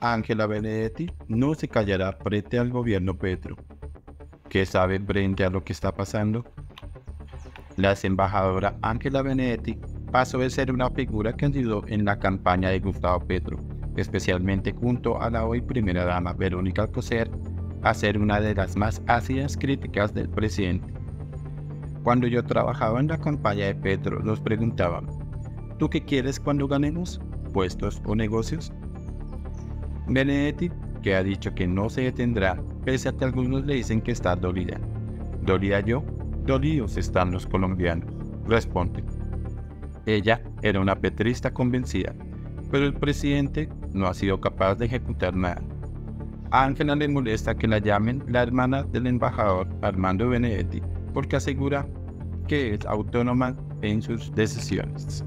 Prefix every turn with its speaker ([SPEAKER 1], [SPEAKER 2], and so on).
[SPEAKER 1] Ángela Benedetti no se callará frente al gobierno Petro. ¿Qué sabe frente a lo que está pasando? La embajadora Ángela Benedetti pasó de ser una figura que ayudó en la campaña de Gustavo Petro, especialmente junto a la hoy primera dama Verónica Alcocer, a ser una de las más ácidas críticas del presidente. Cuando yo trabajaba en la campaña de Petro, nos preguntaban, ¿tú qué quieres cuando ganemos? ¿Puestos o negocios? Benedetti, que ha dicho que no se detendrá, pese a que algunos le dicen que está dolida. ¿Dolida yo? Dolidos están los colombianos, responde. Ella era una petrista convencida, pero el presidente no ha sido capaz de ejecutar nada. A Ángela le molesta que la llamen la hermana del embajador Armando Benedetti porque asegura que es autónoma en sus decisiones.